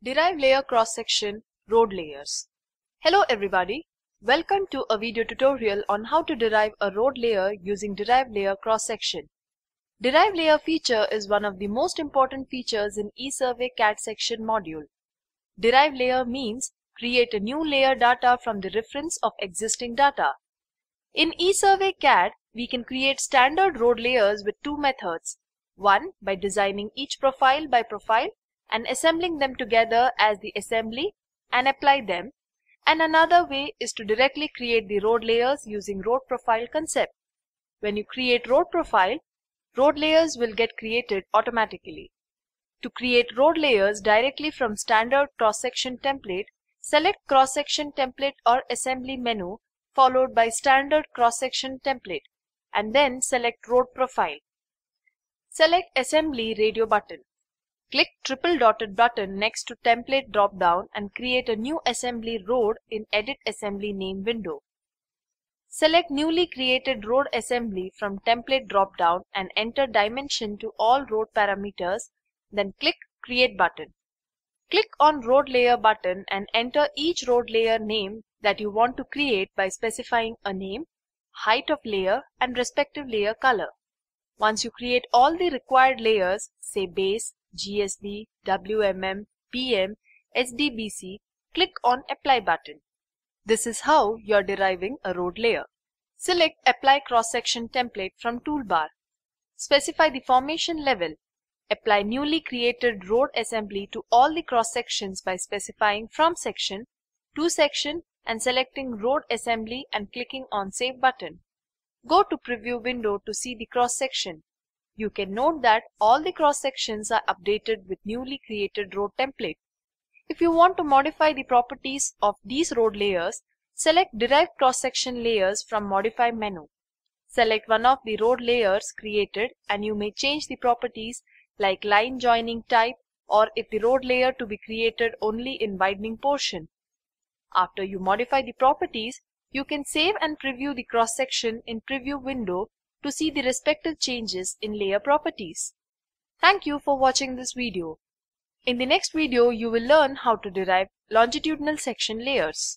Derive layer cross-section road layers. Hello everybody. Welcome to a video tutorial on how to derive a road layer using derive layer cross-section. Derive layer feature is one of the most important features in ESurvey CADD section module. Derive layer means create a new layer data from the reference of existing data. In ESurvey CADD, we can create standard road layers with two methods. One, by designing each profile by profile and assembling them together as the assembly and apply them. And another way is to directly create the road layers using road profile concept. When you create road profile, road layers will get created automatically. To create road layers directly from standard cross-section template, select cross-section template or assembly menu followed by standard cross-section template and then select road profile. Select Assembly Radio button. Click triple dotted button next to Template drop-down and create a new assembly road in Edit Assembly Name window. Select newly created road assembly from Template drop-down and enter dimension to all road parameters, then click Create button. Click on Road Layer button and enter each road layer name that you want to create by specifying a name, height of layer and respective layer color. Once you create all the required layers, say base, GSD, WMM, PM, SDBC, click on Apply button. This is how you're deriving a road layer. Select Apply Cross-Section Template from Toolbar. Specify the formation level. Apply newly created road assembly to all the cross sections by specifying from section to section and selecting road assembly and clicking on Save button. Go to preview window to see the cross section. You can note that all the cross sections are updated with newly created road template. If you want to modify the properties of these road layers, select Derive Cross Section Layers from Modify menu. Select one of the road layers created and you may change the properties like line joining type or if the road layer to be created only in widening portion. After you modify the properties, you can save and preview the cross-section in Preview window to see the respective changes in layer properties. Thank you for watching this video. In the next video, you will learn how to derive longitudinal section layers.